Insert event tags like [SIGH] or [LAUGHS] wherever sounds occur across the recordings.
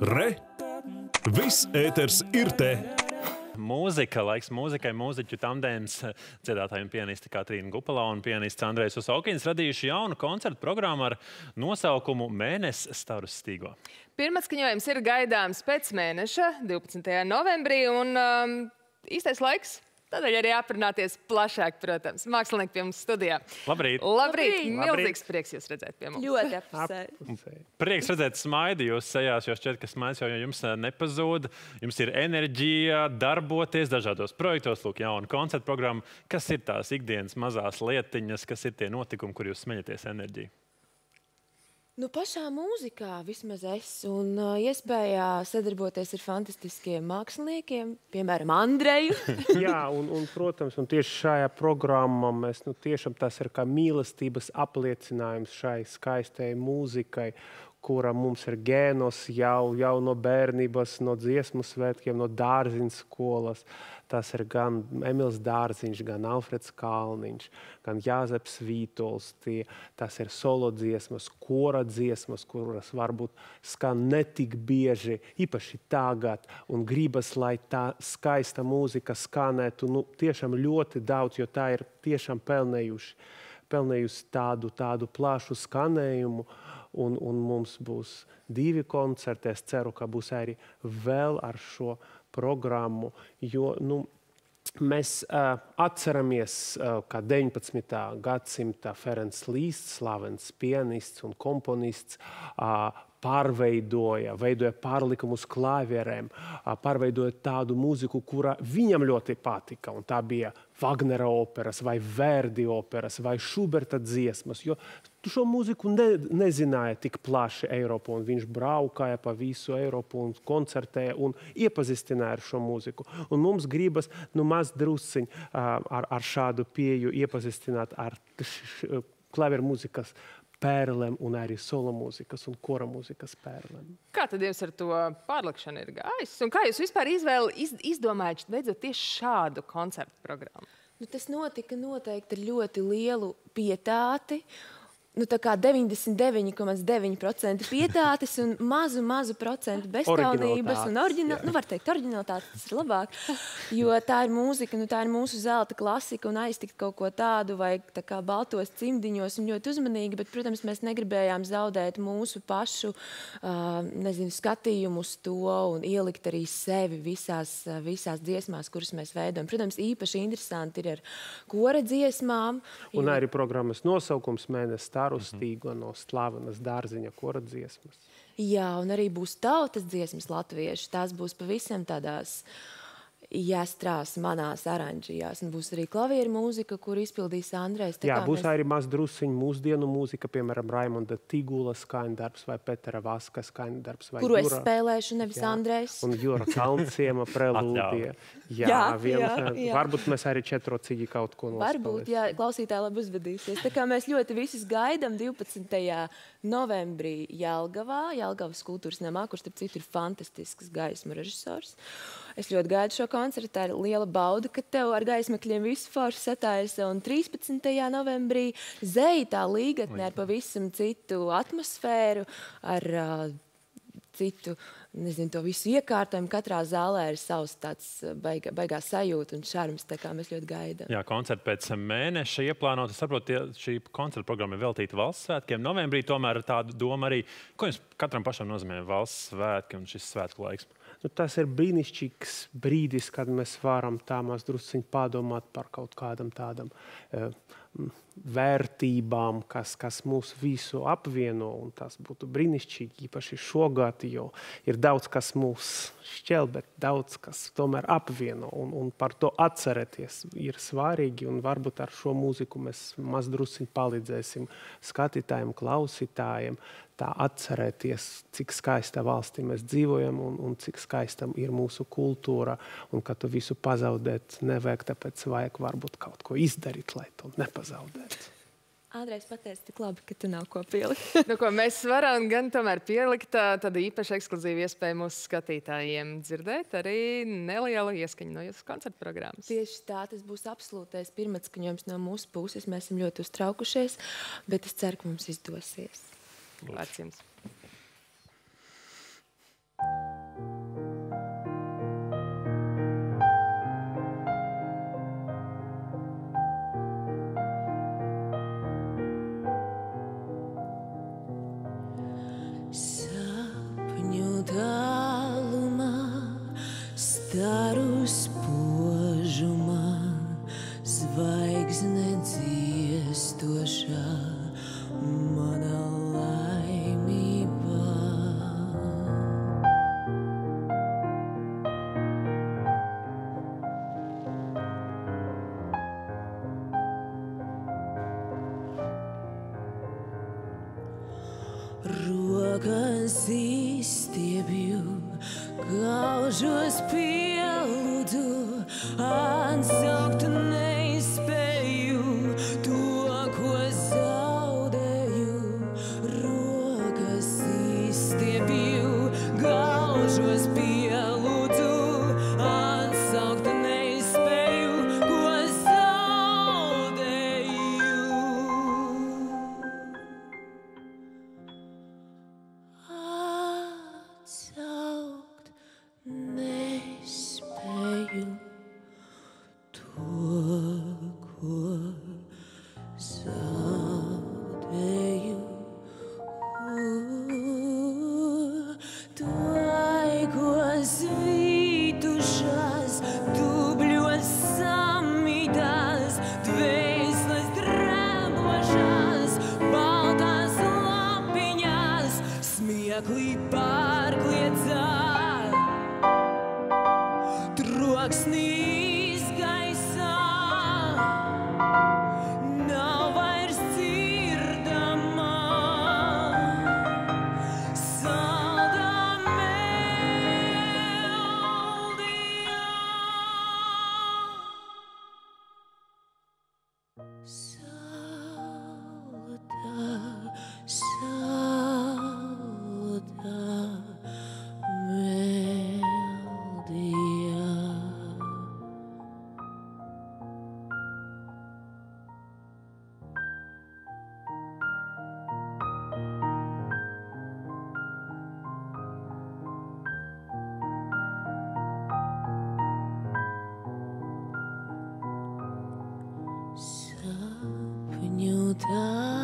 Re! Viss ēters ir te! Mūzika, laiks mūzikai, mūziķu tandēms, dziedātāja un pianiste Katrīna Gupala un pianists Andrejs Usaukins radījuši jaunu koncertu programmu ar nosaukumu Mēnesis Starus stīgo. Pirmais skaņojums ir gaidāms pēc mēneša, 12. novembrī, un um, īstais laiks Tādēļ arī aprunāties plašāk, protams. Mākslinieki pie mums studijā. Labrīt! Labrīt! Labrīt. Milzīgs prieks jūs redzēt pie mums. Ļoti apsveicu. Prieks redzēt smaidu jūsu sejās, jo šķiet, ka smaids jau jums eh, nepazūd. Jums ir enerģija darboties dažādos projektos, lūk, jauna koncerta programma. Kas ir tās ikdienas mazās lietiņas, kas ir tie notikumi, kur jūs smeļaties enerģiju? Nu, pašā mūzikā vismaz es, un uh, iespējā sadarboties ar fantastiskiem māksliniekiem, piemēram, Andreju. [LAUGHS] Jā, un, un, protams, un tieši šajā programmā mēs nu, tiešām tas ir kā mīlestības apliecinājums šai skaistai mūzikai, kura mums ir gēnos jau, jau no bērnības, no dziesmu svētkiem, no dārziņa skolas. Tas ir gan Emīls Dārziņš, gan Alfreds Kalniņš, gan Jāzeps Vītols. Tie, tas ir solo dziesmas, kora dziesmas, kuras varbūt skan netik bieži, īpaši tagad, un gribas, lai tā skaista mūzika skanētu nu, tiešām ļoti daudz, jo tā ir tiešām pelnējuši, pelnējusi tādu, tādu plašu skanējumu. Un, un mums būs divi koncerti. Es ceru, ka būs arī vēl ar šo programmu. Jo, nu, Mēs uh, atceramies, uh, ka 19. gadsimta Ferenc Līsts, slavens pianists un komponists, uh, pārveidoja, veidoja pārlikumus klavierēm, pārveidoja tādu mūziku, kura viņam ļoti patika. Un tā bija Wagnera operas, vai Verdi operas, vai Šuberta dziesmas. Jo šo mūziku ne, nezināja tik plaši Eiropā, un viņš braukāja pa visu Eiropu un koncertēja un iepazīstināja ar šo mūziku. Un mums gribas nu, maz drusciņ ar, ar šādu pieju iepazīstināt ar klavieru mūzikas pērlēm un arī solo mūzikas un kora mūzikas pērlēm. Kā tad jums ar to pārlikšanu ir gājis? Un kā jūs vispār izvēli, iz, izdomājat beidzot tieši šādu koncertu programmu? Nu, tas notika noteikti ar ļoti lielu pietāti nu, 99,9% pietātes un mazu, mazu procentu bezskaunības un oriģinālitātes. Nu, var teikt, oriģinālitātes tas ir labāk, jo tā ir mūzika, nu, tā ir mūsu zelta klasika un aiztikt kaut ko tādu vai tā kā baltos cimdiņos un ļoti uzmanīgi, bet, protams, mēs negribējām zaudēt mūsu pašu, uh, nezinu, skatījumu uz to un ielikt arī sevi visās, visās dziesmās, kuras mēs veidojam. Protams, īpaši interesanti ir ar kora dziesmām. Un jo... arī programmas nosaukums mēnesis starostīgo no slavenas dārziņa kora dziesmas. Jā, un arī būs tautas dziesmas latviešu. Tās būs pavisam tādās jāstrās manās oranžijās. Un būs arī klavieru mūzika, kur izpildīs Andrejs. Jā, būs mēs... arī maz drusciņu mūsdienu mūzika, piemēram, Raimonda Tigula skaņdarbs vai Petera Vaska skaņdarbs. Kuru Jura... es spēlēšu, nevis jā. Andrejs. Un Jura Kalnciema [LAUGHS] prelūdija. Jā, jā, vien, jā, jā. Varbūt mēs arī četrocīgi kaut ko nospēlēsim. Varbūt, jā, klausītāji labi uzvedīsies. Tā kā mēs ļoti visus gaidam 12. Novembrī Jelgavā, Jelgavas kultūras namā, kurš, starp citu, ir fantastisks gaismu režisors. Es ļoti gaidu šo koncertu, tā ir liela bauda, ka tev ar gaismakļiem visu forši satājas. Un 13. novembrī Zeitā līgatnē ar pavisam citu atmosfēru, ar uh, citu nezinu, to visu iekārtojumu. Katrā zālē ir savs tāds eh, baigā, baigā sajūta un šarms, tā kā mēs ļoti gaidām. Jā, koncerti pēc mēneša ieplānot. Es saprotu, ka šī koncerta programma ir veltīta valsts svētkiem. Novembrī tomēr ir tāda doma arī, ko jums katram pašam nozīmē valsts svētki un šis svētku laiks. Nu, tas ir brīnišķīgs brīdis, kad mēs varam tā mazliet padomāt par kaut kādam tādam uh, vērtībām, kas, kas mūs visu apvieno. Tas būtu brīnišķīgi, īpaši šogad, jo ir daudz kas mūs šķel, bet daudz kas tomēr apvieno. Un, un par to atcerēties ir svarīgi. Varbūt ar šo mūziku mēs mazdrusciņi palīdzēsim skatītājiem, klausītājiem. Tā atcerēties, cik skaista valstī mēs dzīvojam un, un cik skaista ir mūsu kultūra. Un ka tu visu pazaudēt nevajag, tāpēc vajag varbūt kaut ko izdarīt, lai to nepazaudētu. Andrejs pateica tik labi, ka tu nav ko pielikt. [LAUGHS] nu, ko mēs varam gan tomēr pielikt tādu īpašu ekskluzīvu iespēju mūsu skatītājiem dzirdēt arī nelielu ieskaņu no jūsu koncerta programmas. Tieši tā, tas būs absolūtais pirmatskaņojums no mūsu puses. Mēs esam ļoti uztraukušies, bet es ceru, ka mums izdosies. Ótimo. Es izstiebju, gaužos pielūdzu, atsaukt neizspēju to, ko zaudēju. Rokas izstiebju, bugs sneeze. Sapņu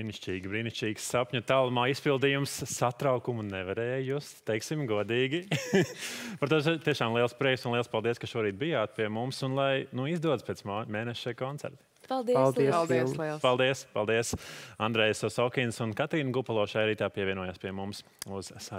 Brīnišķīgi, brīnišķīgs sapņu tālumā izpildījums. Satraukumu nevarēja just, teiksim, godīgi. [LAUGHS] Par to tiešām liels prieks un liels paldies, ka šorīt bijāt pie mums un lai nu, izdodas pēc mēneša šie koncerti. Paldies! Paldies. Paldies! Liels. Paldies! paldies. Andrejs Osokins un Katrīna Gupalo šajā rītā pievienojās pie mums uz